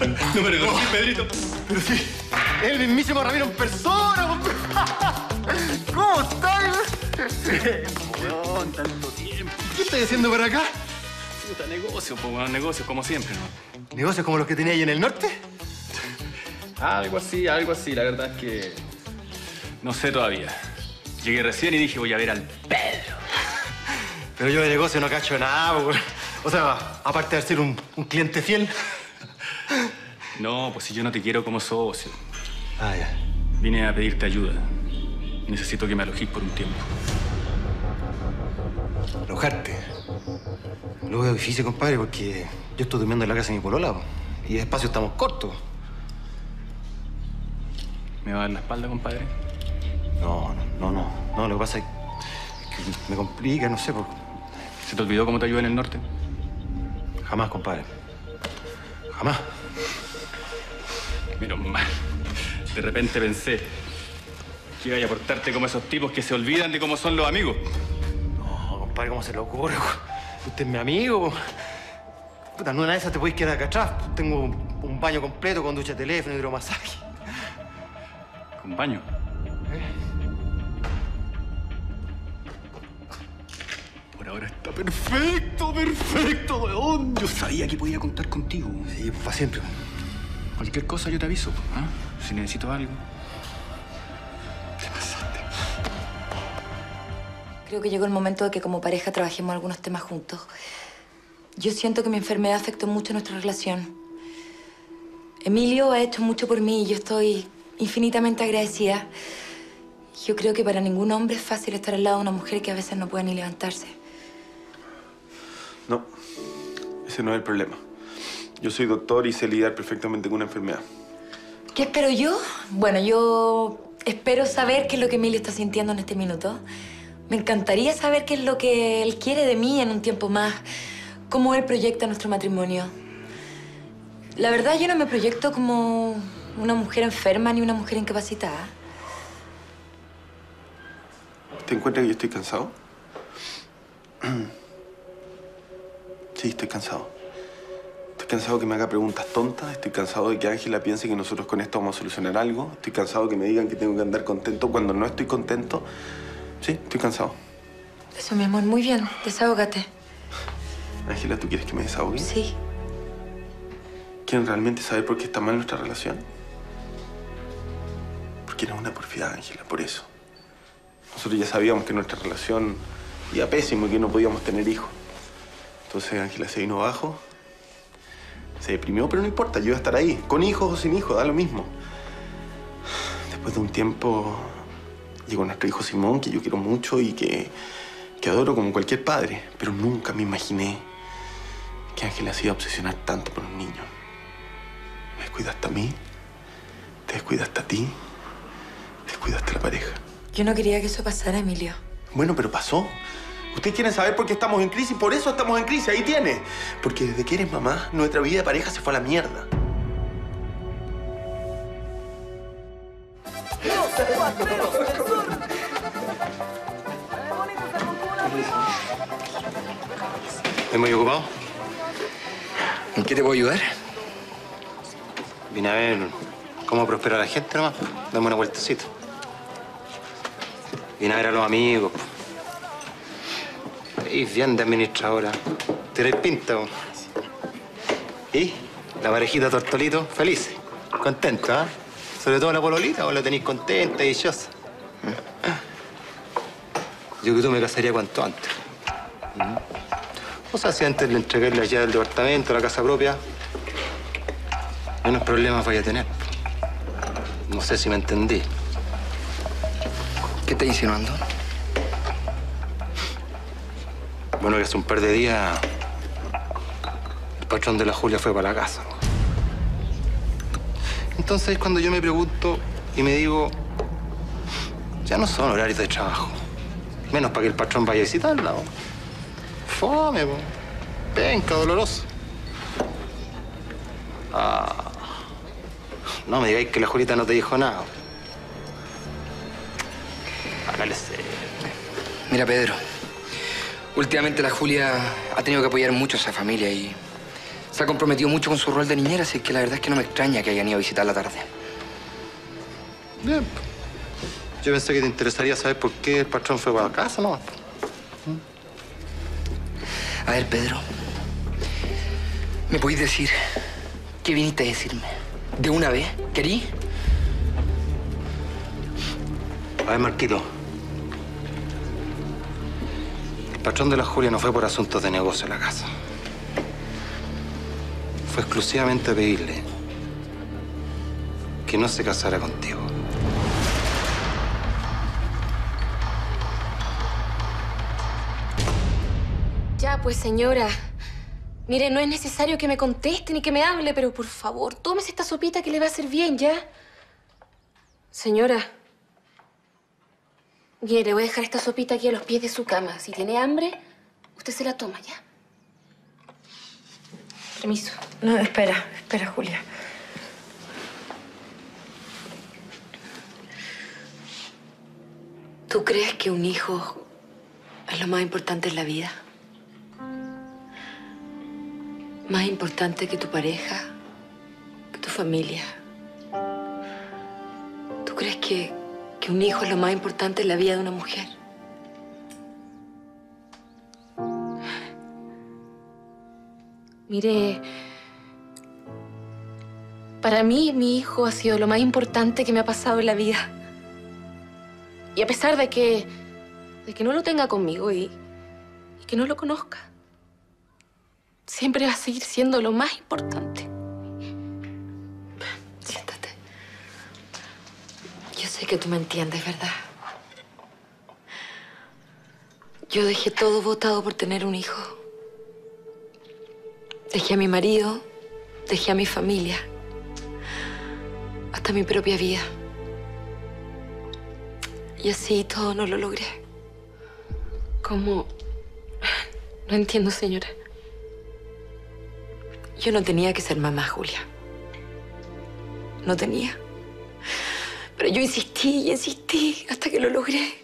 No me reconocí, Pedrito. Pero sí, el mismísimo Ramiro en persona. ¿Cómo estás? Weón, tanto tiempo. ¿Qué estás haciendo por acá? Puta negocio, pues, weón, negocio, como siempre, ¿no? ¿Negocios como los que tenía ahí en el norte? Algo así, algo así. La verdad es que no sé todavía. Llegué recién y dije, voy a ver al Pedro. Pero yo de negocio no cacho nada. O sea, aparte de ser un, un cliente fiel. No, pues si yo no te quiero como socio. Ah, ya. Vine a pedirte ayuda. Necesito que me alojís por un tiempo. Alojarte. Lo veo difícil, compadre, porque yo estoy durmiendo en la casa de mi polola, po. Y de espacio estamos cortos. ¿Me va a dar la espalda, compadre? No, no, no, no. No, lo que pasa es que me complica, no sé, por... ¿Se te olvidó cómo te ayudé en el norte? Jamás, compadre. Jamás. Menos mal. De repente pensé que iba a portarte como esos tipos que se olvidan de cómo son los amigos. No, compadre, ¿cómo se le ocurre? Usted es mi amigo. Puta, en una de esas te podéis quedar acá atrás. Tengo un baño completo con ducha de teléfono, hidromasaje. Con baño. Por ahora está perfecto, perfecto, weón. Yo sabía que podía contar contigo. Sí, para siempre. Cualquier cosa yo te aviso, ¿ah? Si necesito algo. Te pasaste. Creo que llegó el momento de que como pareja trabajemos algunos temas juntos. Yo siento que mi enfermedad afectó mucho nuestra relación. Emilio ha hecho mucho por mí y yo estoy infinitamente agradecida. Yo creo que para ningún hombre es fácil estar al lado de una mujer que a veces no puede ni levantarse. No, ese no es el problema. Yo soy doctor y sé lidiar perfectamente con una enfermedad. ¿Qué espero yo? Bueno, yo espero saber qué es lo que Emilio está sintiendo en este minuto. Me encantaría saber qué es lo que él quiere de mí en un tiempo más. Cómo él proyecta nuestro matrimonio. La verdad, yo no me proyecto como una mujer enferma ni una mujer incapacitada. ¿Te encuentras que yo estoy cansado? Sí, estoy cansado. Estoy cansado que me haga preguntas tontas. Estoy cansado de que Ángela piense que nosotros con esto vamos a solucionar algo. Estoy cansado de que me digan que tengo que andar contento cuando no estoy contento. Sí, estoy cansado. Eso, mi amor, muy bien. Desahógate. Ángela, ¿tú quieres que me desahogue? Sí. ¿Quieren realmente saber por qué está mal nuestra relación? Porque era una porfiada, Ángela, por eso. Nosotros ya sabíamos que nuestra relación iba pésimo y que no podíamos tener hijos. Entonces Ángela se vino abajo, se deprimió, pero no importa, yo iba a estar ahí, con hijos o sin hijos, da lo mismo. Después de un tiempo llegó nuestro hijo Simón, que yo quiero mucho y que, que adoro como cualquier padre, pero nunca me imaginé que Ángela se iba a obsesionar tanto por un niño. Me descuidaste a mí, te descuidaste a ti, descuidaste a la pareja. Yo no quería que eso pasara, Emilio. Bueno, pero pasó. Ustedes quieren saber por qué estamos en crisis, por eso estamos en crisis, ahí tiene. Porque desde que eres mamá, nuestra vida de pareja se fue a la mierda. ¿Es muy ocupado? ¿En qué te puedo ayudar? Vine a ver cómo prospera la gente nomás. Dame una vueltecita. Vine a ver a los amigos. Y bien de administradora. Tiráis pinta, po. ¿Y? La parejita Tortolito, feliz. Contenta, ¿ah? Sobre todo la pololita, ¿o la tenéis contenta y dichosa? Yo que tú me casaría cuanto antes. O sea, si antes le entregué la llave del departamento, la casa propia, menos problemas vaya a tener. No sé si me entendí. ¿Qué estás insinuando? Bueno, que hace un par de días el patrón de la Julia fue para la casa. Entonces es cuando yo me pregunto y me digo, ya no son horarios de trabajo. Menos para que el patrón vaya a visitarla. ¿o? Fome, po. Doloroso. Ah. No me digáis que la Julita no te dijo nada. Hágale. Mira, Pedro. Últimamente la Julia ha tenido que apoyar mucho a esa familia y Se ha comprometido mucho con su rol de niñera, así que la verdad es que no me extraña que hayan ido a visitar la tarde. Bien. Yo pensé que te interesaría saber por qué el patrón fue para la casa, ¿no? A ver, Pedro. ¿Me podéis decir qué viniste a decirme? ¿De una vez? ¿Querí? A ver, Marquito. Patrón de la Julia no fue por asuntos de negocio a la casa. Fue exclusivamente a pedirle que no se casara contigo. Ya, pues señora. Mire, no es necesario que me conteste ni que me hable, pero por favor, tómese esta sopita que le va a hacer bien, ¿ya? Señora. Mire, le voy a dejar esta sopita aquí a los pies de su cama. Si tiene hambre, usted se la toma, ¿ya? Permiso. No, espera, espera, Julia. ¿Tú crees que un hijo es lo más importante en la vida? Más importante que tu pareja, que tu familia. ¿Tú crees que, que un hijo es lo más importante en la vida de una mujer? Mire, para mí mi hijo ha sido lo más importante que me ha pasado en la vida. Y a pesar de que, de que no lo tenga conmigo y, y que no lo conozca, siempre va a seguir siendo lo más importante. Sé que tú me entiendes, ¿verdad? Yo dejé todo votado por tener un hijo. Dejé a mi marido, dejé a mi familia, hasta mi propia vida. Y así todo no lo logré. ¿Cómo? No entiendo, señora. Yo no tenía que ser mamá, Julia. No tenía. Yo insistí y insistí hasta que lo logré.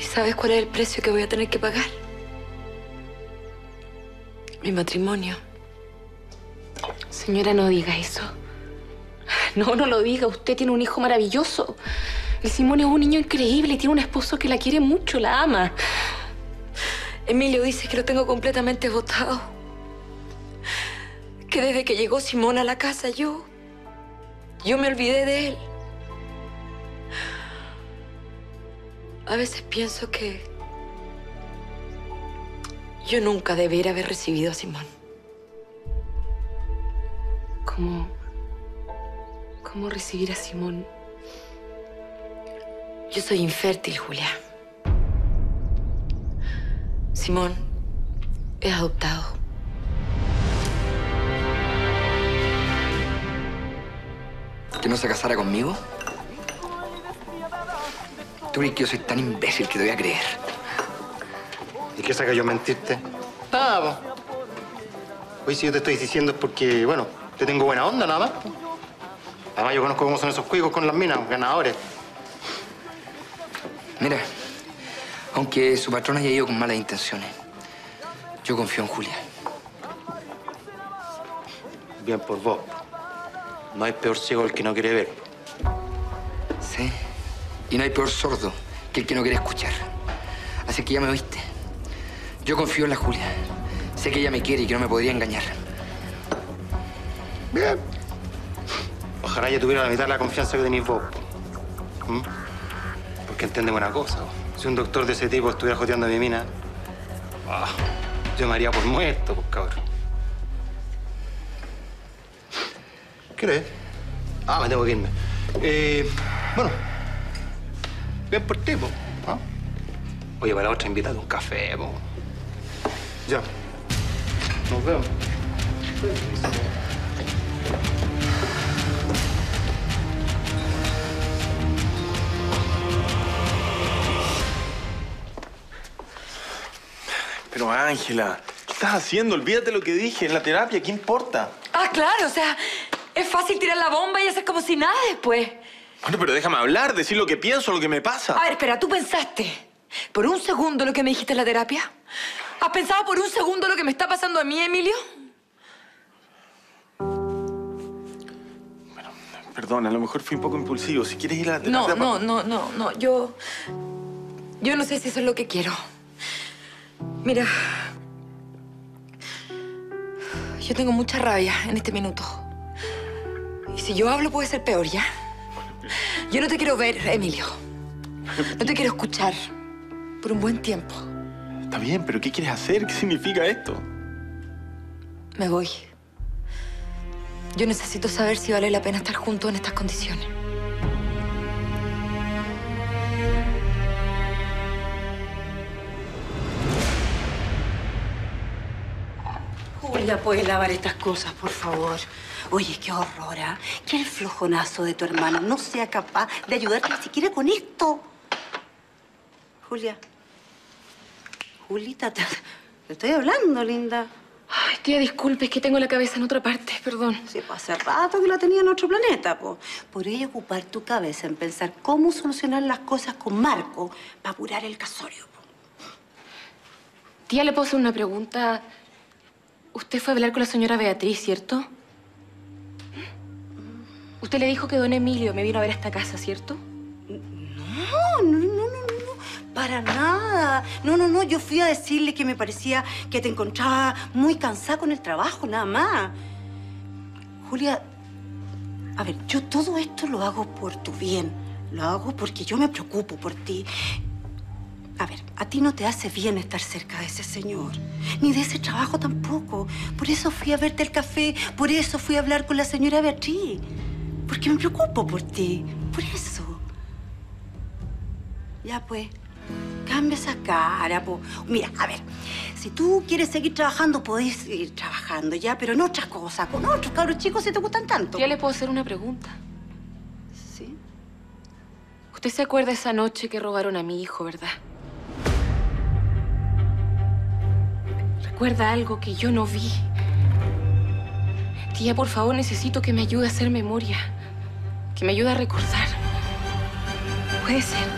¿Y sabes cuál es el precio que voy a tener que pagar? Mi matrimonio. Señora, no diga eso. No, no lo diga. Usted tiene un hijo maravilloso. El Simón es un niño increíble y tiene un esposo que la quiere mucho, la ama. Emilio dice que lo tengo completamente votado. Que desde que llegó Simón a la casa yo. Yo me olvidé de él. A veces pienso que. Yo nunca debiera haber recibido a Simón. ¿Cómo. ¿Cómo recibir a Simón? Yo soy infértil, Julia. Simón es adoptado. ¿Que no se casara conmigo? ¿Tú crees que yo soy tan imbécil que te voy a creer? ¿Y qué saca yo mentirte? Nada, po. Hoy si yo te estoy diciendo es porque, bueno, te tengo buena onda nada más. po. Además yo conozco cómo son esos juegos con las minas, ganadores. Mira, aunque su patrón haya ido con malas intenciones, yo confío en Julia. Bien por vos. No hay peor ciego el que no quiere ver. Sí. Y no hay peor sordo que el que no quiere escuchar. Así que ya me oíste. Yo confío en la Julia. Sé que ella me quiere y que no me podría engañar. Bien. Ojalá yo tuviera la mitad de la confianza que tenéis vos. po. ¿Mm? Porque entendemos una cosa. Si un doctor de ese tipo estuviera joteando a mi mina, ah, yo me haría por muerto, pues cabrón. Crees? Ah, me tengo que irme. Eh, bueno, bien por ti, po. ¿ah? Oye, para la otra invítate un café, po. Ya. Nos vemos. Pero Ángela, ¿qué estás haciendo? Olvídate lo que dije en la terapia, ¿qué importa? Ah, claro, o sea, es fácil tirar la bomba y hacer como si nada después. Bueno, pero déjame hablar, decir lo que pienso, lo que me pasa. A ver, espera, tú pensaste ¿Por un segundo lo que me dijiste en la terapia? ¿Has pensado por un segundo lo que me está pasando a mí, Emilio? Perdón, a lo mejor fui un poco impulsivo. Si quieres ir a la No, terapia... no, no, no, no. Yo. Yo no sé si eso es lo que quiero. Mira. Yo tengo mucha rabia en este minuto. Y si yo hablo puede ser peor, ¿ya? Yo no te quiero ver, Emilio. No te quiero escuchar. Por un buen tiempo. Está bien, pero ¿qué quieres hacer? ¿Qué significa esto? Me voy. Yo necesito saber si vale la pena estar juntos en estas condiciones. Julia, ¿puedes lavar estas cosas, por favor? Oye, qué horror, ¿ah? Que el flojonazo de tu hermano no sea capaz de ayudarte ni siquiera con esto. Julia. Julita, te, te estoy hablando, linda. Ay, tía, disculpe, es que tengo la cabeza en otra parte, perdón. Sí, pues hace rato que la tenía en otro planeta, po. Por ello ocupar tu cabeza en pensar cómo solucionar las cosas con Marco para apurar el casorio. po. Tía, ¿le puedo hacer una pregunta? Usted fue a hablar con la señora Beatriz, ¿cierto? Usted le dijo que don Emilio me vino a ver a esta casa, ¿cierto? No, no, no, no, no, para nada. No, no, no, yo fui a decirle que me parecía que te encontraba muy cansada con el trabajo, nada más. Julia, a ver, yo todo esto lo hago por tu bien. Lo hago porque yo me preocupo por ti. A ver, a ti no te hace bien estar cerca de ese señor, ni de ese trabajo tampoco. Por eso fui a verte al café, por eso fui a hablar con la señora Beatriz. Porque me preocupo por ti, por eso. Ya pues, cambia esa cara, po. Mira, a ver, si tú quieres seguir trabajando, podés seguir trabajando, ya, pero en otras cosas, con otros cabros chicos si te gustan tanto. Tía, le puedo hacer una pregunta. ¿Sí? Usted se acuerda esa noche que robaron a mi hijo, ¿verdad? ¿Recuerda algo que yo no vi? Tía, por favor, necesito que me ayude a hacer memoria. Que me ayude a recordar. Puede ser.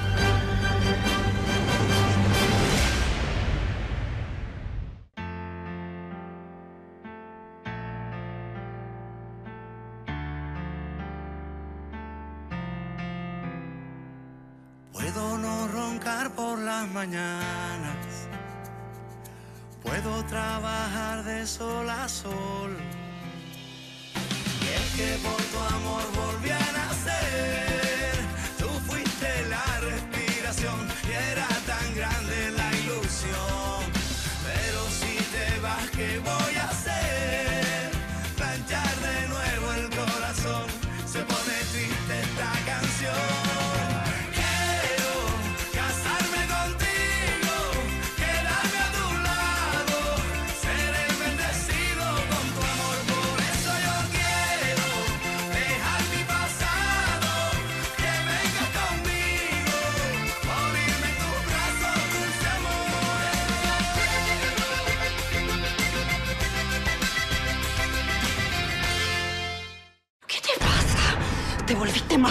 Puedo no roncar por las mañanas. Puedo trabajar de sol a sol. Y es que por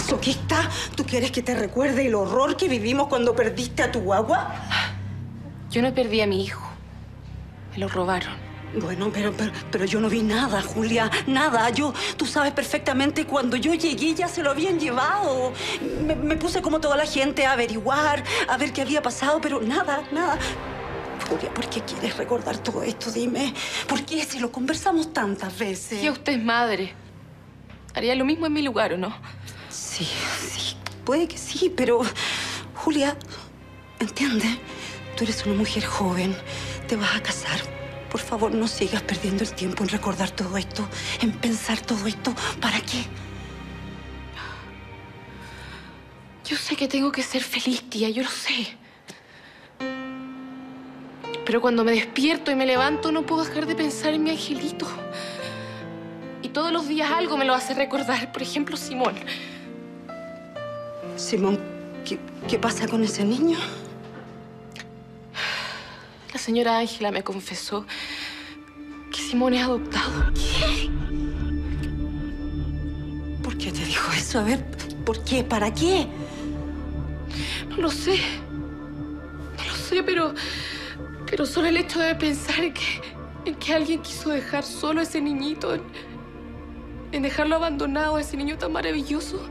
masoquista? ¿Tú quieres que te recuerde el horror que vivimos cuando perdiste a tu guagua? Yo no perdí a mi hijo. Me lo robaron. Bueno, pero, pero, pero yo no vi nada, Julia, nada. Yo, tú sabes perfectamente, cuando yo llegué ya se lo habían llevado. Me, me puse como toda la gente a averiguar, a ver qué había pasado, pero nada, nada. Julia, ¿por qué quieres recordar todo esto? Dime. ¿Por qué si lo conversamos tantas veces? Tía, usted es madre. Haría lo mismo en mi lugar, ¿o no? Sí, sí, puede que sí, pero Julia, entiende, tú eres una mujer joven, te vas a casar. Por favor, no sigas perdiendo el tiempo en recordar todo esto, en pensar todo esto. ¿Para qué? Yo sé que tengo que ser feliz, tía, yo lo sé. Pero cuando me despierto y me levanto, no puedo dejar de pensar en mi angelito. Y todos los días algo me lo hace recordar. Por ejemplo, Simón. Simón, ¿qué, qué pasa con ese niño? La señora Ángela me confesó que Simón es adoptado. ¿Por qué te dijo eso? A ver, ¿por qué? ¿Para qué? No lo sé. No sé, pero. Pero solo el hecho de pensar en que. en que alguien quiso dejar solo a ese niñito. En, en dejarlo abandonado a ese niño tan maravilloso.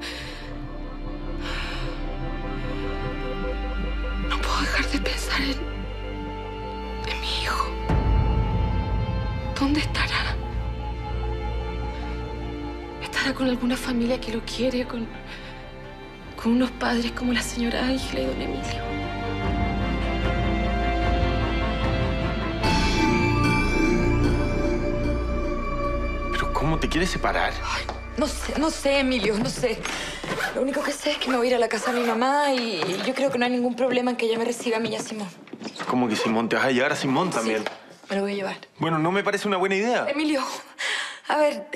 Pensar en. en mi hijo. ¿Dónde estará? ¿Estará con alguna familia que lo quiere? ¿Con, con unos padres como la señora Ángela y don Emilio? Pero ¿cómo te quieres separar? No sé, no sé, Emilio, no sé. Lo único que sé es que me voy a ir a la casa de mi mamá y yo creo que no hay ningún problema en que ella me reciba a mí y a Simón. ¿Cómo que Simón? ¿Te vas a llevar a Simón también? Me lo voy a llevar. Bueno, no me parece una buena idea. Emilio, a ver,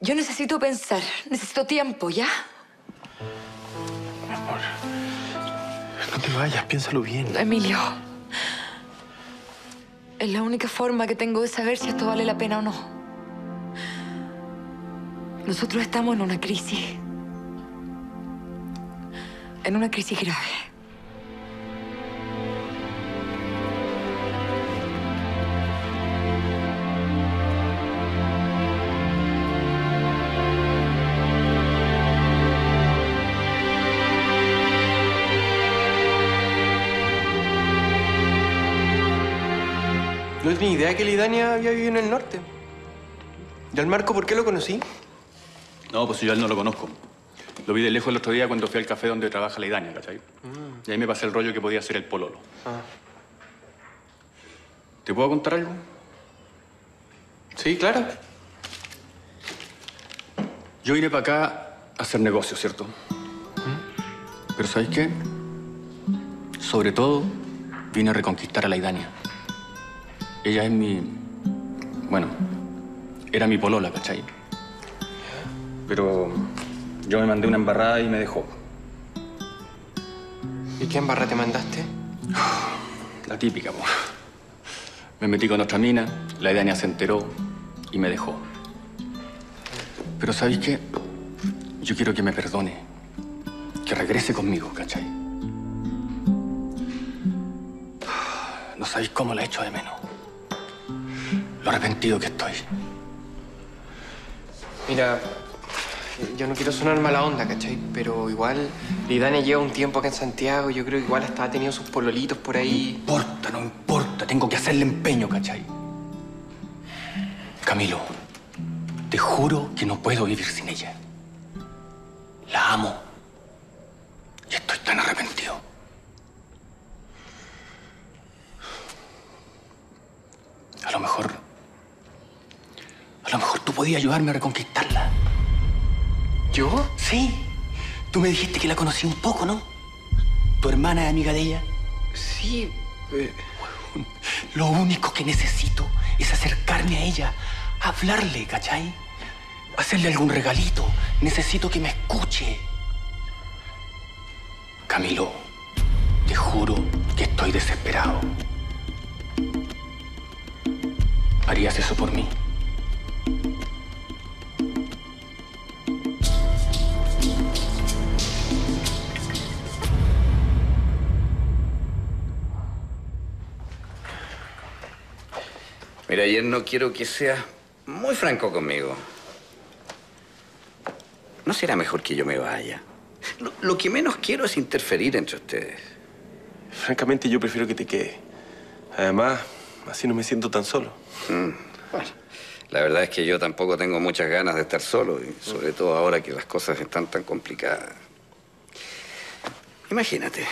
yo necesito pensar, necesito tiempo, ¿ya? Amor, no te vayas, piénsalo bien. Emilio, es la única forma que tengo de saber si esto vale la pena o no. Nosotros estamos en una crisis. En una crisis grave. No tenía idea que Lidania había vivido en el norte. ¿Y al Marco por qué lo conocí? No, pues yo a él no lo conozco. Lo vi de lejos el otro día cuando fui al café donde trabaja la Idaña, ¿cachai? Y ahí me pasé el rollo que podía ser el pololo. Ah. ¿Te puedo contar algo? Sí, claro. Yo vine para acá a hacer negocio, ¿cierto? Pero ¿sabes qué? Sobre todo, vine a reconquistar a la Idania. Ella es mi... Bueno, era mi polola, ¿cachai? Pero yo me mandé una embarrada y me dejó. ¿Y qué embarra te mandaste? La típica, po. Me metí con otra mina, la Idania se enteró y me dejó. Pero ¿sabéis qué? Yo quiero que me perdone. Que regrese conmigo, ¿cachai? No sabéis cómo la echo de menos. Lo arrepentido que estoy. Mira, yo no quiero sonar mala onda, ¿cachai? Pero igual Lidania lleva un tiempo acá en Santiago. Yo creo que igual hasta ha tenido sus pololitos por ahí. No importa, no importa. Tengo que hacerle empeño, ¿cachai? Camilo, te juro que no puedo vivir sin ella. La amo. Y estoy tan arrepentido. A lo mejor... A lo mejor tú podías ayudarme a reconquistarla. ¿Yo? Sí. Tú me dijiste que la conocí un poco, ¿no? Tu hermana es amiga de ella. Sí. eh, Lo único que necesito es acercarme a ella, hablarle, ¿cachai? Hacerle algún regalito. Necesito que me escuche. Camilo, te juro que estoy desesperado. ¿Harías eso por mí? Mira, ayer no quiero que seas muy franco conmigo. ¿No será mejor que yo me vaya? Lo, lo que menos quiero es interferir entre ustedes. Francamente, yo prefiero que te quedes. Además, así no me siento tan solo. Mm, bueno, la verdad es que yo tampoco tengo muchas ganas de estar solo, y sobre todo ahora que las cosas están tan complicadas. Imagínate,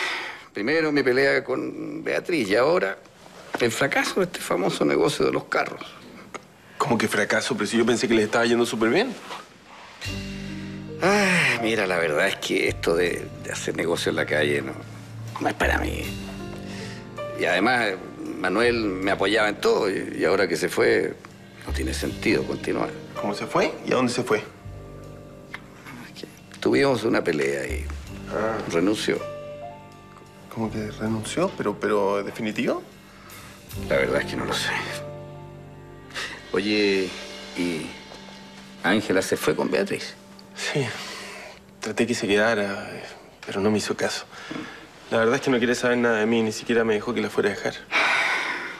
primero mi pelea con Beatriz y ahora el fracaso de este famoso negocio de los carros. ¿Cómo que fracaso? Pero si yo pensé que les estaba yendo súper bien. Ay, mira, la verdad es que esto de, de hacer negocio en la calle no, no es para mí. Y además, Manuel me apoyaba en todo y, y ahora que se fue, no tiene sentido continuar. ¿Cómo se fue? ¿Y a dónde se fue? Tuvimos una pelea y renunció. ¿Cómo que renunció? ¿Pero, pero definitivo? La verdad es que no lo sé. Oye, ¿y Ángela se fue con Beatriz? Sí. Traté que se quedara, pero no me hizo caso. La verdad es que no quiere saber nada de mí, ni siquiera me dijo que la fuera a dejar.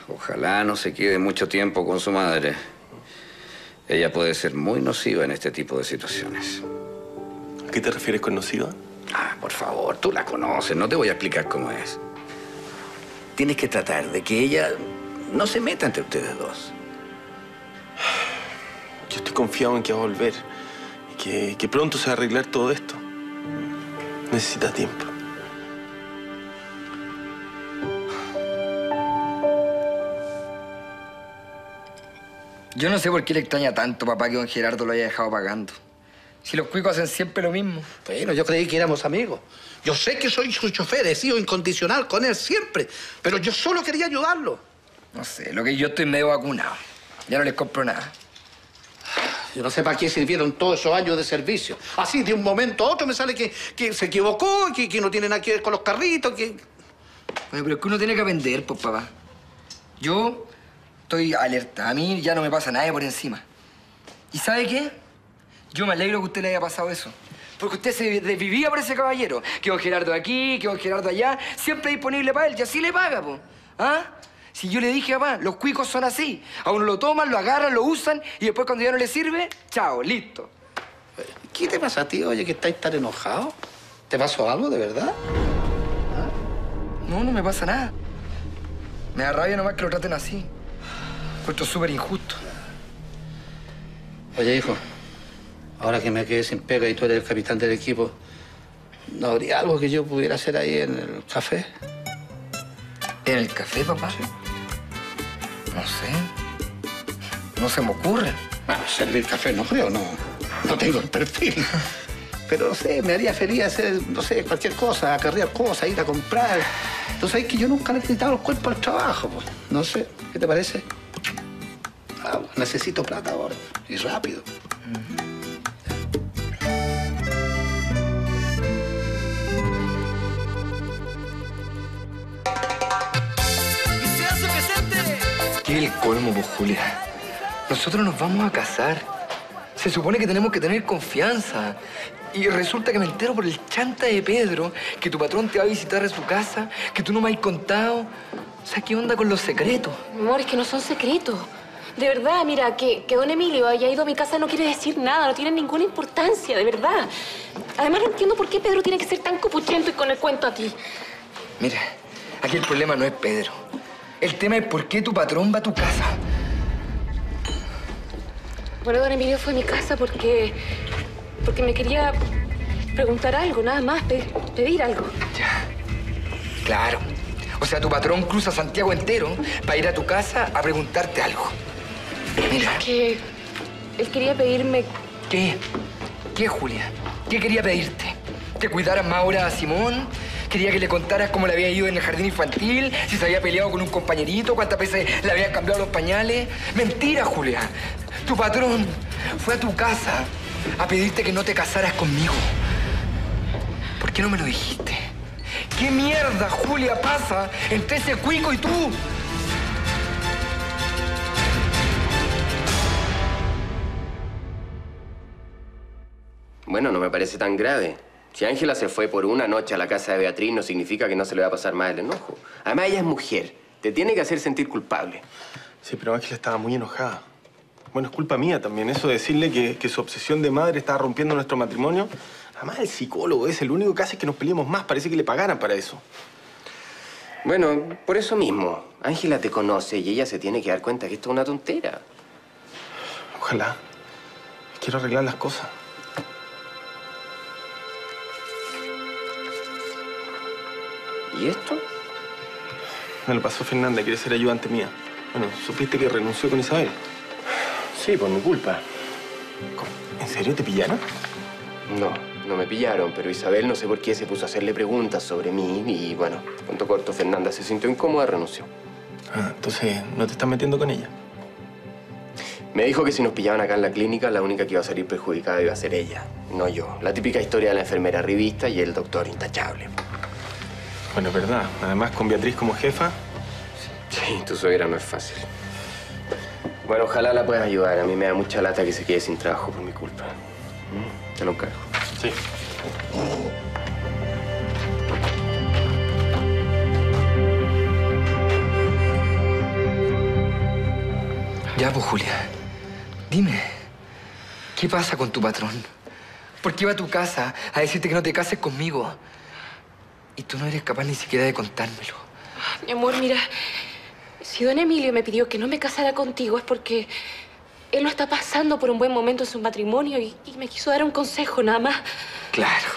Ojalá no se quede mucho tiempo con su madre. Ella puede ser muy nociva en este tipo de situaciones. ¿A qué te refieres con nociva? Ah, por favor, tú la conoces, no te voy a explicar cómo es. Tienes que tratar de que ella no se meta entre ustedes dos. Yo estoy confiado en que va a volver y que, que pronto se va a arreglar todo esto. Necesita tiempo. Yo no sé por qué le extraña tanto, papá, que don Gerardo lo haya dejado pagando. Si los cuicos hacen siempre lo mismo. Bueno, yo creí que éramos amigos. Yo sé que soy su chofer, he sido incondicional con él siempre, pero yo solo quería ayudarlo. No sé, lo que yo estoy medio vacunado. Ya no les compro nada. Yo no sé para qué sirvieron todos esos años de servicio. Así, de un momento a otro me sale que, que se equivocó, que, que no tiene nada que ver con los carritos, que... Bueno, pero es que uno tiene que aprender, pues, papá. Yo estoy alerta. A mí ya no me pasa nada por encima. ¿Y sabe qué? Yo me alegro que usted le haya pasado eso. Porque usted se desvivía por ese caballero. Que don Gerardo aquí, que don Gerardo allá. Siempre disponible para él. Y así le paga, po. ¿Ah? Si yo le dije, papá, los cuicos son así. A uno lo toman, lo agarran, lo usan y después cuando ya no le sirve, chao, listo. ¿Qué te pasa a ti, oye, que estáis tan enojado? ¿Te pasó algo, de verdad? No, no me pasa nada. Me da rabia nomás que lo traten así. Encuentro súper injusto. Oye, hijo, ahora que me quedé sin pega y tú eres el capitán del equipo, ¿no habría algo que yo pudiera hacer ahí en el café? ¿En el café, papá? No sé. No se me ocurre. Bueno, servir café no creo, no. No tengo el perfil. Pero no sé, me haría feliz hacer, no sé, cualquier cosa, acarrear cosas, ir a comprar. Tú sabes que yo nunca le he quitado el cuerpo al trabajo, pues. No sé, ¿qué te parece? Ah, necesito plata ahora, y rápido. ¿Qué el colmo, pues, Julia? Nosotros nos vamos a casar. Se supone que tenemos que tener confianza. Y resulta que me entero por el chanta de Pedro que tu patrón te va a visitar a su casa, que tú no me has contado. O sea, ¿qué onda con los secretos? Mi amor, es que no son secretos. De verdad, mira, que, que don Emilio haya ido a mi casa no quiere decir nada, no tiene ninguna importancia, de verdad. Además, no entiendo por qué Pedro tiene que ser tan copuchento y con el cuento aquí. Mira, aquí el problema no es Pedro. El tema es por qué tu patrón va a tu casa. Bueno, don Emilio fue a mi casa porque. porque me quería preguntar algo, nada más, pe- pedir algo. Claro. O sea, tu patrón cruza Santiago entero para ir a tu casa a preguntarte algo. Mira. Que él quería pedirme. ¿Qué? ¿Qué, Julia? ¿Qué quería pedirte? ¿Que cuidaras más ahora a Simón? ¿Quería que le contaras cómo le había ido en el jardín infantil? ¿Si se había peleado con un compañerito? ¿Cuántas veces le habían cambiado los pañales? Mentira, Julia. Tu patrón fue a tu casa a pedirte que no te casaras conmigo. ¿Por qué no me lo dijiste? ¿Qué mierda, Julia, pasa entre ese cuico y tú? Bueno, no me parece tan grave. Si Ángela se fue por una noche a la casa de Beatriz, no significa que no se le va a pasar más el enojo. Además, ella es mujer. Te tiene que hacer sentir culpable. Sí, pero Ángela estaba muy enojada. Bueno, es culpa mía también. Eso de decirle que, que su obsesión de madre estaba rompiendo nuestro matrimonio. Además, el psicólogo es el único que hace que nos peleemos más. Parece que le pagaran para eso. Bueno, por eso mismo. Ángela te conoce y ella se tiene que dar cuenta que esto es una tontera. Ojalá. Quiero arreglar las cosas. ¿Y esto? Me lo pasó Fernanda, quiere ser ayudante mía. Bueno, ¿supiste que renunció con Isabel? Sí, por mi culpa. ¿En serio te pillaron? No, no me pillaron, pero Isabel no sé por qué se puso a hacerle preguntas sobre mí y bueno, cuento corto, Fernanda se sintió incómoda, renunció. Ah, entonces, ¿no te estás metiendo con ella? Me dijo que si nos pillaban acá en la clínica, la única que iba a salir perjudicada iba a ser ella, no yo. La típica historia de la enfermera revista y el doctor intachable. Bueno, es verdad. Además, con Beatriz como jefa... Sí, tu suegra no es fácil. Bueno, ojalá la puedas ayudar. A mí me da mucha lata que se quede sin trabajo por mi culpa. ¿Mm? Te lo encargo. Sí. Ya, pues, Julia. Dime, ¿qué pasa con tu patrón? ¿Por qué iba a tu casa a decirte que no te cases conmigo? Y tú no eres capaz ni siquiera de contármelo. Mi amor, mira, si don Emilio me pidió que no me casara contigo es porque él no está pasando por un buen momento en su matrimonio y, y me quiso dar un consejo nada más. Claro,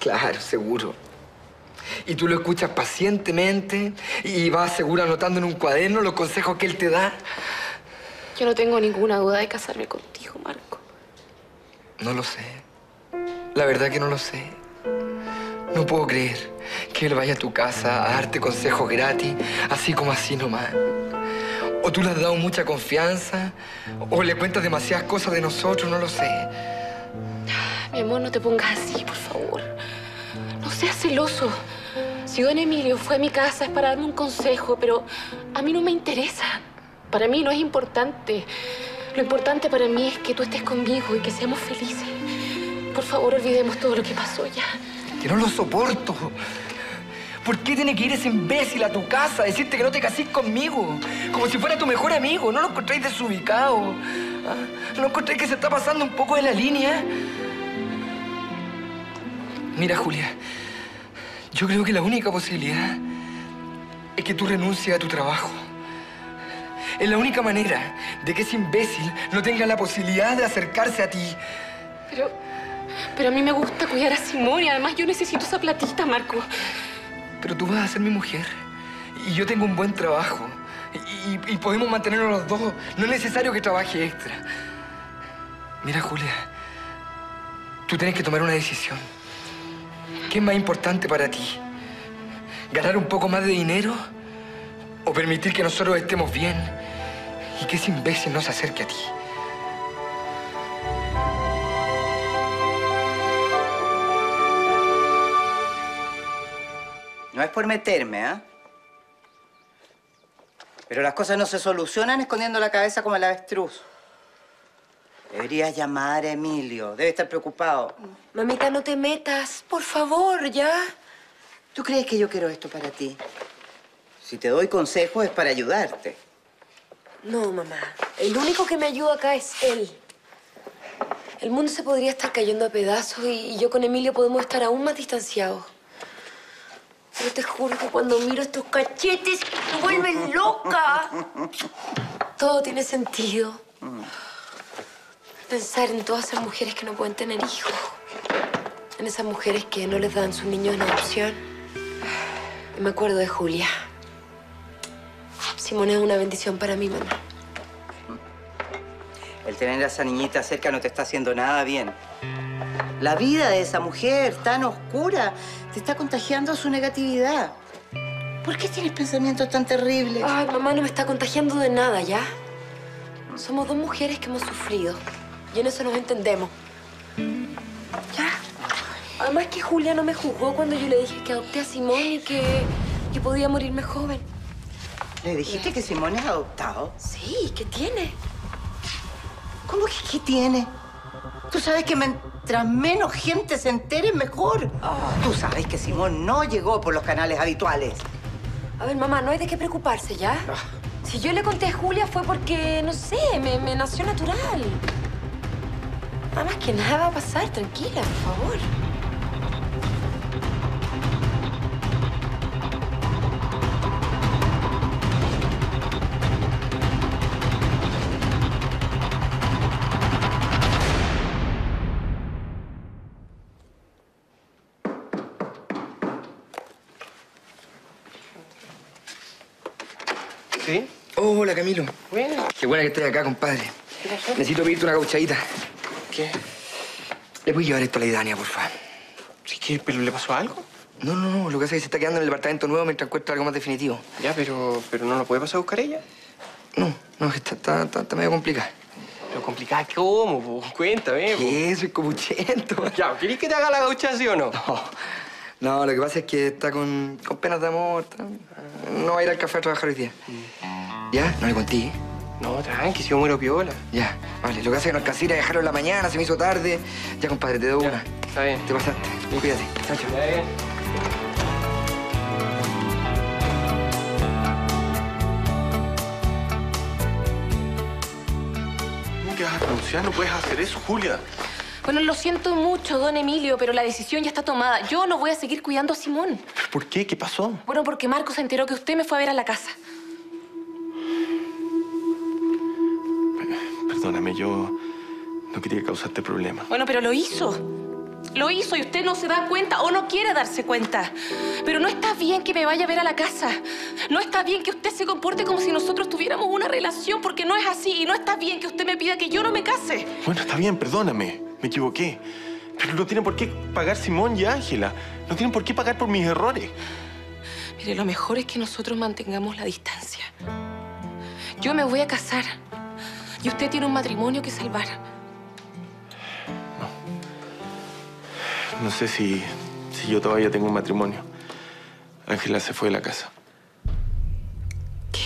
claro, seguro. Y tú lo escuchas pacientemente y vas seguro anotando en un cuaderno los consejos que él te da. Yo no tengo ninguna duda de casarme contigo, Marco. No lo sé. La verdad que no lo sé. No puedo creer que él vaya a tu casa a darte consejos gratis, así como así nomás. O tú le has dado mucha confianza, o le cuentas demasiadas cosas de nosotros, no lo sé. Mi amor, no te pongas así, por favor. No seas celoso. Si don Emilio fue a mi casa es para darme un consejo, pero a mí no me interesa. Para mí no es importante. Lo importante para mí es que tú estés conmigo y que seamos felices. Por favor, olvidemos todo lo que pasó ya. Que no lo soporto. ¿Por qué tiene que ir ese imbécil a tu casa a decirte que no te casís conmigo? Como si fuera tu mejor amigo. ¿No lo encontráis desubicado? ¿Ah? ¿No encontráis que se está pasando un poco de la línea? Mira, Julia, yo creo que la única posibilidad es que tú renuncies a tu trabajo. Es la única manera de que ese imbécil no tenga la posibilidad de acercarse a ti. Pero, pero a mí me gusta cuidar a Simón y además yo necesito esa platita, Marco. Pero tú vas a ser mi mujer. Y yo tengo un buen trabajo. Y, podemos mantenernos los dos. No es necesario que trabaje extra. Mira, Julia. Tú tienes que tomar una decisión. ¿Qué es más importante para ti? ¿Ganar un poco más de dinero? ¿O permitir que nosotros estemos bien y que ese imbécil no se acerque a ti? No es por meterme, ¿ah? Pero las cosas no se solucionan escondiendo la cabeza como el avestruz. Deberías llamar a Emilio. Debe estar preocupado. Mamita, no te metas, por favor, ya. ¿Tú crees que yo quiero esto para ti? Si te doy consejos es para ayudarte. No, mamá. El único que me ayuda acá es él. El mundo se podría estar cayendo a pedazos y, y yo con Emilio podemos estar aún más distanciados. Pero te juro que cuando miro estos cachetes me vuelven loca. Todo tiene sentido. Pensar en todas esas mujeres que no pueden tener hijos. En esas mujeres que no les dan sus niños en adopción. Y me acuerdo de Julia. Simón es una bendición para mí, mamá. El tener a esa niñita cerca no te está haciendo nada bien. La vida de esa mujer tan oscura te está contagiando su negatividad. ¿Por qué tienes pensamientos tan terribles? Ay, mamá, no me está contagiando de nada, ¿ya? Somos dos mujeres que hemos sufrido. Y en eso nos entendemos. Ya. Además que Julia no me juzgó cuando yo le dije que adopté a Simón y que, que podía morirme joven. ¿Le dijiste que Simón es adoptado? Sí, ¿qué tiene? ¿Cómo que qué tiene? Tú sabes que mientras menos gente se entere, mejor. Tú sabes que Simón no llegó por los canales habituales. A ver, mamá, no hay de qué preocuparse, ¿ya? Si yo le conté a Julia fue porque, no sé, me, me nació natural. Además que nada va a pasar, tranquila, por favor. Buena que estés acá, compadre. ¿Qué pasó? Necesito pedirte una gauchadita. ¿Qué? ¿Le puedes llevar esto a la Idania, por favor? ¿Sí? ¿Pero le pasó algo? No, no, no. Lo que pasa es que se está quedando en el departamento nuevo mientras encuentra algo más definitivo. Ya, pero, pero no lo puede pasar a buscar ella. No, no, está, está, está, está medio complicado. Pero complicada, ¿cómo? po? Cuéntame. po. ¿Qué? Soy copuchento. Ya, ¿querés que te haga la gaucha, sí o no? No, no, lo que pasa es que está con, con penas de amor. está- No va a ir al café a trabajar hoy día. ¿Ya? No le conté. ¿eh? No, tranqui, si yo muero piola. Ya, vale. Lo que pasa es que no alcancé a dejarlo en la mañana, se me hizo tarde. Ya, compadre, te doy una. Está bien. Te pasaste. Cuídate. Chao, chao. Está bien. que vas a renunciar? No puedes hacer eso, Julia. Bueno, lo siento mucho, don Emilio, pero la decisión ya está tomada. Yo no voy a seguir cuidando a Simón. ¿Por qué? ¿Qué pasó? Bueno, porque Marco se enteró que usted me fue a ver a la casa. Yo no quería causarte problemas. Bueno, pero lo hizo. Lo hizo y usted no se da cuenta o no quiere darse cuenta. Pero no está bien que me vaya a ver a la casa. No está bien que usted se comporte como si nosotros tuviéramos una relación, porque no es así. Y no está bien que usted me pida que yo no me case. Bueno, está bien, perdóname. Me equivoqué. Pero no tienen por qué pagar Simón y Ángela. No tienen por qué pagar por mis errores. Mire, lo mejor es que nosotros mantengamos la distancia. Yo me voy a casar. Y usted tiene un matrimonio que salvar. No sé si, si yo todavía tengo un matrimonio. Ángela se fue de la casa. ¿Qué?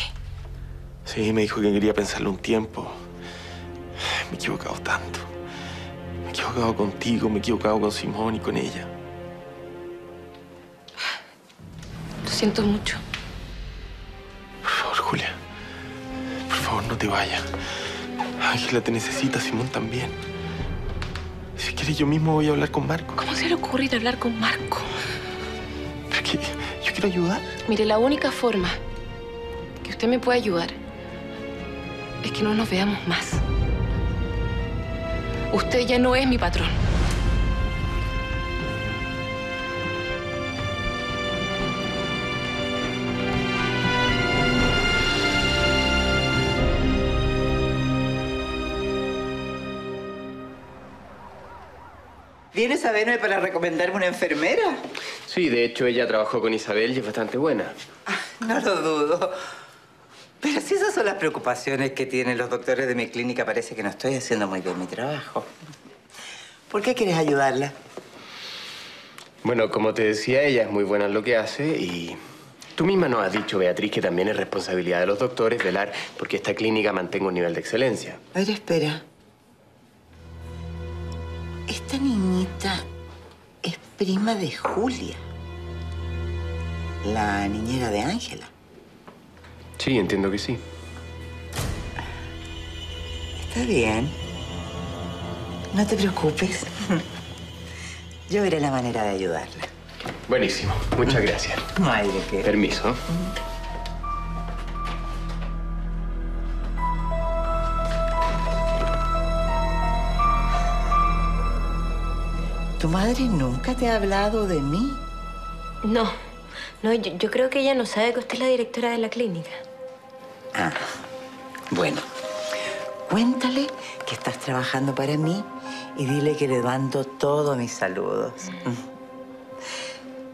Sí, me dijo que quería pensarlo un tiempo. Me he equivocado tanto. Me he equivocado contigo, me he equivocado con Simón y con ella. Lo siento mucho. Por favor, Julia. Por favor, no te vayas. Ángela te necesita, Simón también. Si quieres, yo mismo voy a hablar con Marco. ¿Cómo se le ocurre ir a hablar con Marco? Porque yo quiero ayudar. Mire, la única forma que usted me puede ayudar es que no nos veamos más. Usted ya no es mi patrón. ¿Vienes a verme para recomendarme una enfermera? Sí, de hecho ella trabajó con Isabel y es bastante buena. No lo dudo. Pero si esas son las preocupaciones que tienen los doctores de mi clínica, parece que no estoy haciendo muy bien mi trabajo. ¿Por qué quieres ayudarla? Bueno, como te decía, ella es muy buena en lo que hace y tú misma nos has dicho, Beatriz, que también es responsabilidad de los doctores velar porque esta clínica mantenga un nivel de excelencia. A ver, espera. Esta niñita es prima de Julia, la niñera de Ángela. Sí, entiendo que sí. Está bien. No te preocupes. Yo veré la manera de ayudarla. Buenísimo. Muchas gracias. No hay de qué. Permiso. ¿Tu madre nunca te ha hablado de mí? No, no, yo, yo creo que ella no sabe que usted es la directora de la clínica. Ah, bueno. Cuéntale que estás trabajando para mí y dile que le mando todos mis saludos.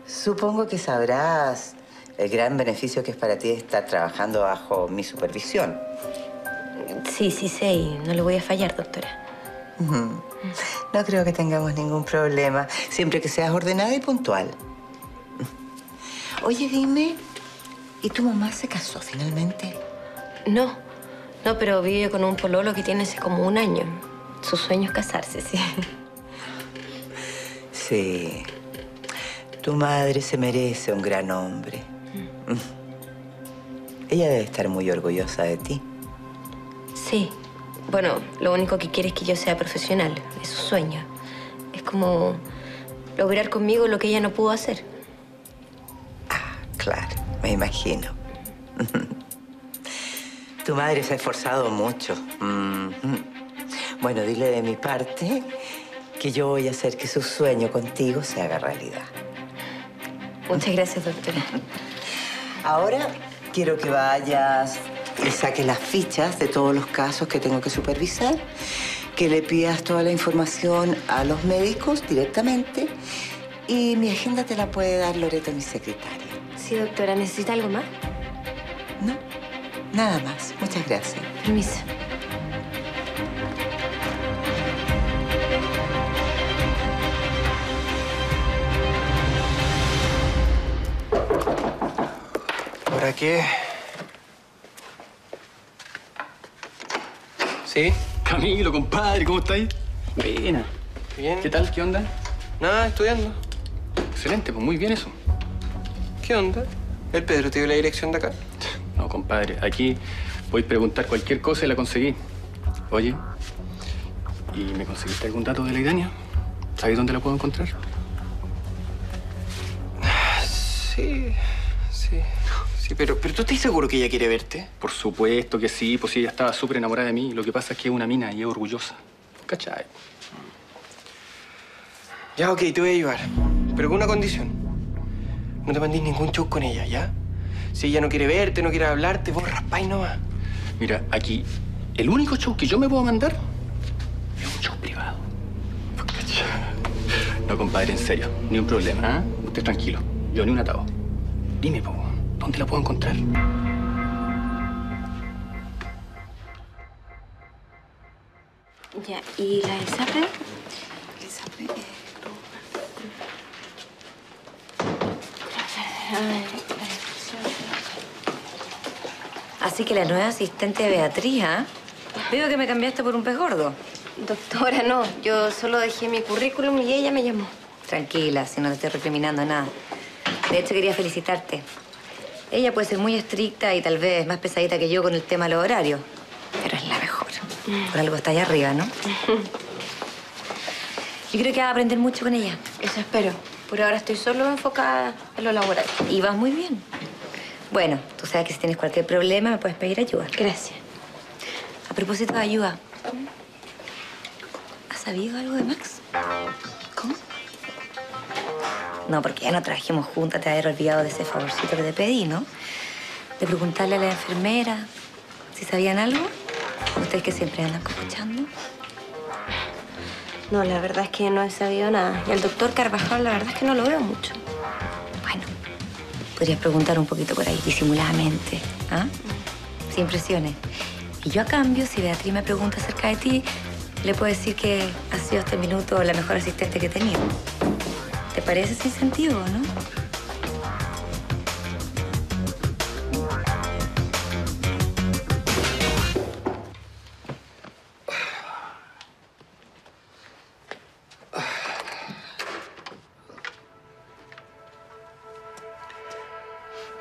Supongo que sabrás el gran beneficio que es para ti estar trabajando bajo mi supervisión. Sí, sí sé y no le voy a fallar, doctora. No creo que tengamos ningún problema, siempre que seas ordenada y puntual. Oye, dime, ¿y tu mamá se casó finalmente? No, no, pero vive con un pololo que tiene hace como un año. Su sueño es casarse, sí. Sí. Tu madre se merece un gran hombre. Ella debe estar muy orgullosa de ti. Sí. Bueno, lo único que quiere es que yo sea profesional. Es su sueño. Es como lograr conmigo lo que ella no pudo hacer. Claro, me imagino. Tu madre se ha esforzado mucho. Mm. Bueno, dile de mi parte que yo voy a hacer que su sueño contigo se haga realidad. Muchas gracias, doctora. Ahora quiero que vayas y saques las fichas de todos los casos que tengo que supervisar, que le pidas toda la información a los médicos directamente y mi agenda te la puede dar Loreto, mi secretaria. Sí, doctora, ¿necesita algo más? No, nada más. Muchas gracias. Permiso. ¿Para qué? ¿Sí? Camilo, compadre, ¿cómo estáis? Buena. Bien. ¿Qué tal? ¿Qué onda? Nada, estudiando. Excelente, pues muy bien eso. ¿Qué onda? ¿El Pedro te dio la dirección de acá? No, compadre, aquí podéis preguntar cualquier cosa y la conseguí. Oye, ¿Y me conseguiste algún dato de la Idania? ¿Sabes dónde la puedo encontrar? Sí, sí. Sí, pero, pero ¿tú estás seguro que ella quiere verte? Por supuesto que sí, pues ella estaba súper enamorada de mí. Lo que pasa es que es una mina y es orgullosa. ¿Cachai? Ya, ok, te voy a ayudar. Pero con una condición. No te mandís ningún show con ella, ¿ya? Si ella no quiere verte, no quiere hablarte, vos raspáis nomás. Mira, aquí, el único show que yo me puedo mandar es un show privado. No, compadre, en serio. Ni un problema, ¿ah? Usted tranquilo. Yo ni un atado. Dime, po, ¿dónde la puedo encontrar? Ya, ¿y la ISAPRE? Así que la nueva asistente de Beatriz, ¿ah? Veo que me cambiaste por un pez gordo. Doctora, no. Yo solo dejé mi currículum y ella me llamó. Tranquila, si no te estoy recriminando nada. De hecho, quería felicitarte. Ella puede ser muy estricta y tal vez más pesadita que yo con el tema de los horarios. Pero es la mejor. Por algo está allá arriba, ¿no? Yo creo que vas a aprender mucho con ella. Eso espero. Por ahora estoy solo enfocada en lo laboral. Y vas muy bien. Bueno, tú sabes que si tienes cualquier problema me puedes pedir ayuda. Gracias. A propósito de ayuda, ¿has sabido algo de Max? No, porque ya no trabajemos juntas, te haber olvidado de ese favorcito que te pedí, ¿no? De preguntarle a la enfermera si sabían algo. Ustedes que siempre andan escuchando. No, la verdad es que no he sabido nada. Y al doctor Carvajal, la verdad es que no lo veo mucho. Podrías preguntar un poquito por ahí, disimuladamente, ¿ah? Sin presiones. Y yo a cambio, si Beatriz me pregunta acerca de ti, le puedo decir que has sido hasta el minuto la mejor asistente que he tenido. ¿Te parece sin sentido, no?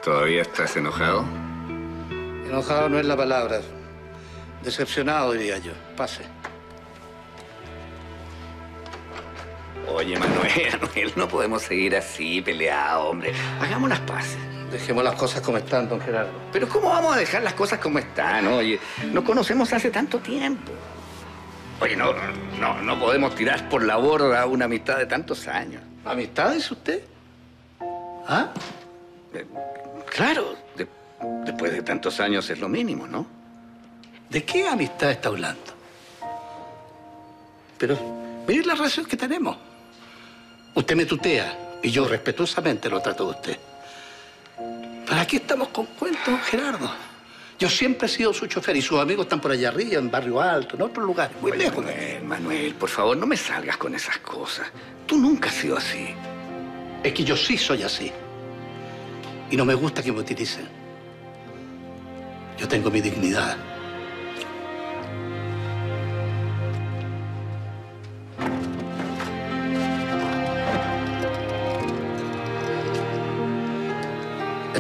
¿Todavía estás enojado? Enojado no es la palabra. Decepcionado, diría yo. Pase. Oye, Manuel, Manuel, no podemos seguir así, peleados, hombre. Hagamos las paces. Dejemos las cosas como están, don Gerardo. Pero ¿cómo vamos a dejar las cosas como están? Oye, nos conocemos hace tanto tiempo. Oye, no, no, no podemos tirar por la borda una amistad de tantos años. ¿Amistad, dice usted? ¿Ah? Claro, de- después de tantos años es lo mínimo, ¿no? ¿De qué amistad está hablando? Pero mire la relación que tenemos. Usted me tutea y yo respetuosamente lo trato de usted. ¿Para qué estamos con cuentos, Gerardo? Yo siempre he sido su chofer y sus amigos están por allá arriba, en Barrio Alto, en otros lugares, muy Oye, lejos. Manuel, Manuel, por favor, no me salgas con esas cosas. Tú nunca has sido así. Es que yo sí soy así. Y no me gusta que me utilicen. Yo tengo mi dignidad.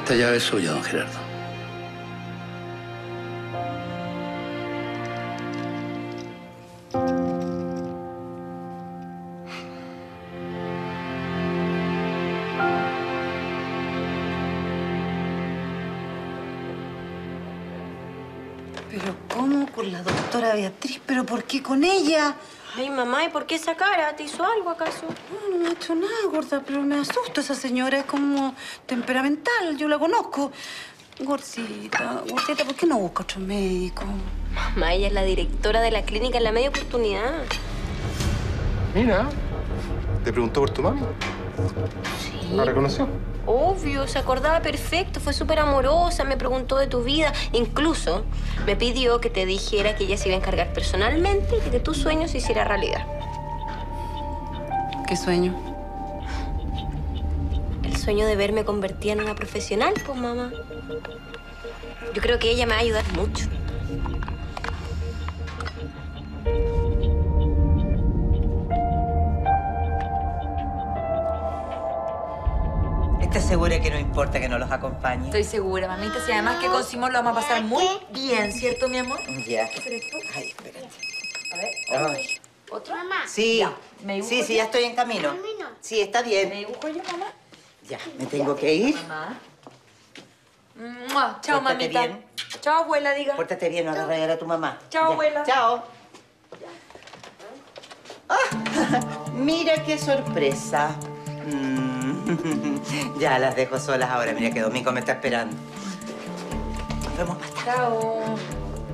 Esta llave es suya, don Gerardo. ¿Pero cómo con la doctora Beatriz? ¿Pero por qué con ella? Ay, mamá, ¿y por qué esa cara? ¿Te hizo algo acaso? No, no me ha hecho nada, gorda, pero me asusta esa señora. Es como temperamental, yo la conozco. Gordita, gordita, ¿por qué no busca otro médico? Mamá, ella es la directora de la clínica en la media oportunidad. Mira, te preguntó por tu mamá. Sí. ¿La reconoció? Obvio, se acordaba perfecto, fue súper amorosa, me preguntó de tu vida. Incluso me pidió que te dijera que ella se iba a encargar personalmente de que tu sueño se hiciera realidad. ¿Qué sueño? El sueño de verme convertida en una profesional, pues mamá. Yo creo que ella me va a ayudar mucho. ¿Estás segura que no importa que no los acompañe? Estoy segura, mamita. Si además que con Simón lo vamos a pasar muy bien, ¿cierto, mi amor? Ya. Ay, espérate. A ver. Ay. ¿Otro? Sí. sí, sí, ya estoy en camino. Sí, está bien. ¿Me dibujo yo, mamá? Ya, me tengo que ir. Mamá. Mua. Chao, Pórtate mamita. bien. Chao, abuela, diga. Pórtate bien, no hagas rayar a tu mamá. Chao, Ya. abuela. Chao. Ah, mira qué sorpresa. Mm, ya las dejo solas ahora. Mira que Domingo me está esperando. Nos vemos más tarde. Chao.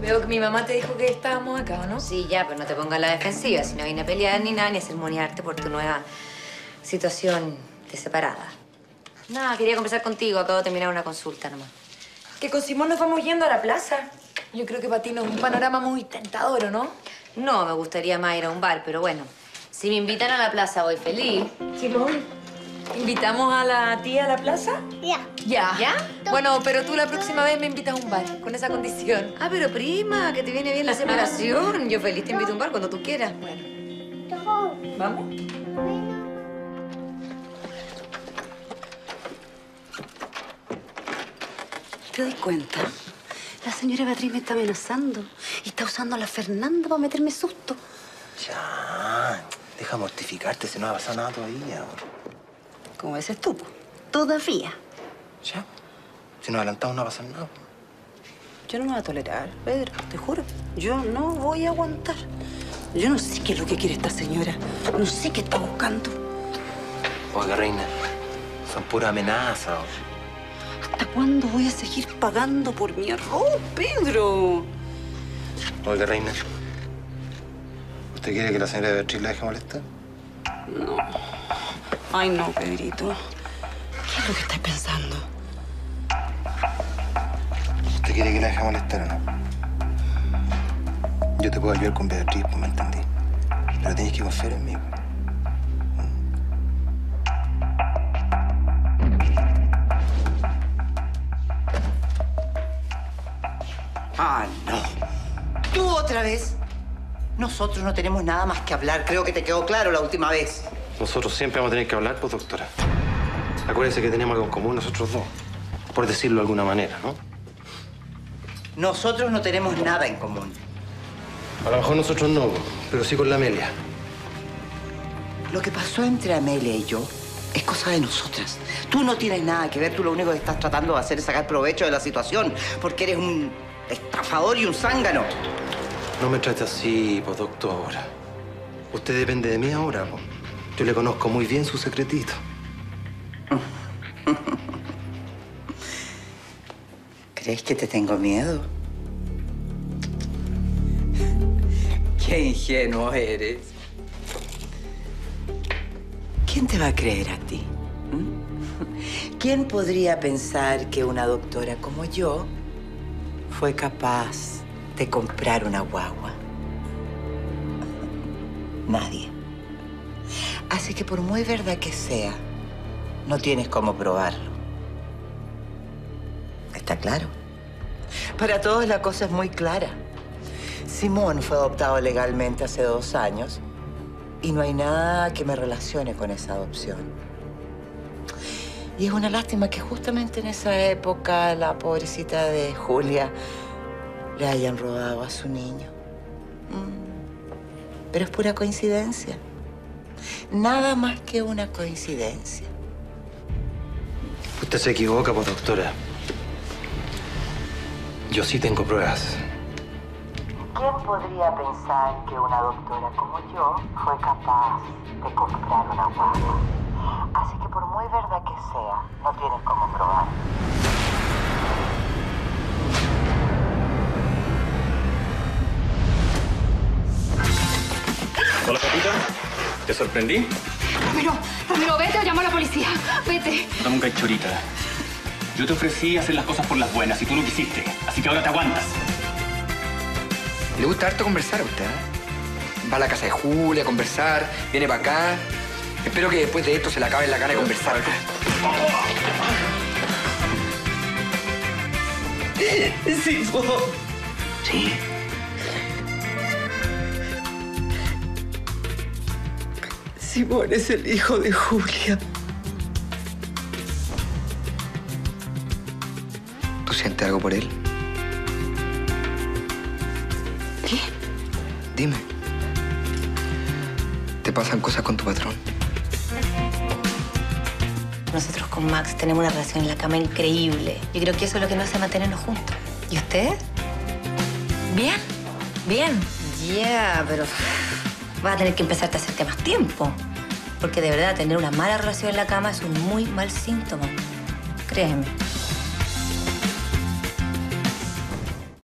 Veo que mi mamá te dijo que estábamos acá, ¿o ¿no? Sí, ya, pero no te pongas a la defensiva. Si no vine a pelear ni nada, ni a sermonearte por tu nueva situación de separada. Nada, quería conversar contigo. Acabo de terminar una consulta nomás. Que con Simón nos vamos yendo a la plaza. Yo creo que para ti no es un panorama muy tentador, ¿o no? No, me gustaría más ir a un bar, pero bueno. Si me invitan a la plaza, voy feliz. Simón, ¿invitamos a la tía a la plaza? Ya. Ya. ¿Ya? Bueno, pero tú la próxima vez me invitas a un bar, con esa condición. Ah, pero prima, que te viene bien la separación. Yo feliz te invito a un bar cuando tú quieras. Bueno. ¿Vamos? ¿Te das cuenta? La señora Beatriz me está amenazando y está usando a la Fernanda para meterme susto. Ya, deja mortificarte, si no va a pasar nada todavía. Como dices tú, po. todavía. Ya. Si nos adelantamos no va a pasar nada. Yo no me voy a tolerar, Pedro, te juro. Yo no voy a aguantar. Yo no sé qué es lo que quiere esta señora. No sé qué está buscando. Oiga, reina, son puras amenazas. ¿Hasta cuándo voy a seguir pagando por mi arroz, Pedro? Oiga, reina, ¿usted quiere que la señora Beatriz la deje molestar? No. Ay, no, Pedrito. ¿Qué es lo que estás pensando? ¿Usted quiere que la deje molestar o no? Yo te puedo ayudar con Beatriz, pues me entendí. Pero tienes que confiar en mí. Ah, no. ¿Tú otra vez? Nosotros no tenemos nada más que hablar. Creo que te quedó claro la última vez. Nosotros siempre vamos a tener que hablar, pues, doctora. Acuérdese que tenemos algo en común nosotros dos. Por decirlo de alguna manera, ¿no? Nosotros no tenemos nada en común. A lo mejor nosotros no, pero sí con la Amelia. Lo que pasó entre Amelia y yo es cosa de nosotras. Tú no tienes nada que ver. Tú lo único que estás tratando de hacer es sacar provecho de la situación porque eres un estafador y un zángano. No me trate así, pues, doctora. Usted depende de mí ahora, pues. Yo le conozco muy bien su secretito. ¿Crees que te tengo miedo? Qué ingenuo eres. ¿Quién te va a creer a ti? ¿Mm? ¿Quién podría pensar que una doctora como yo fue capaz de comprar una guagua? Nadie. Así que por muy verdad que sea, no tienes cómo probarlo. ¿Está claro? Para todos la cosa es muy clara. Simón fue adoptado legalmente hace dos años y no hay nada que me relacione con esa adopción. Y es una lástima que justamente en esa época la pobrecita de Julia le hayan robado a su niño. Mm. Pero es pura coincidencia. Nada más que una coincidencia. Usted se equivoca, pues, doctora. Yo sí tengo pruebas. ¿Quién podría pensar que una doctora como yo fue capaz de comprar una guagua? Así que por muy verdad que sea, no tienes cómo probar. Hola, papita. ¿Te sorprendí? Ramiro, Ramiro, vete o llamo a la policía. Vete. Dame un cachorita. Yo te ofrecí hacer las cosas por las buenas y tú no quisiste. Así que ahora te aguantas. Le gusta harto conversar a usted, ¿eh? Va a la casa de Julia a conversar, viene para acá. Espero que después de esto se le acabe la gana de conversar. Sí, Sí. Simón es el hijo de Julia. ¿Tú sientes algo por él? ¿Qué? Dime. te pasan cosas con tu patrón. Nosotros con Max tenemos una relación en la cama increíble. Yo creo que eso es lo que nos hace mantenernos juntos. ¿Y usted? Bien, bien. Ya, pero vas a tener que empezarte a hacerte más tiempo. Porque de verdad, tener una mala relación en la cama es un muy mal síntoma. Créeme.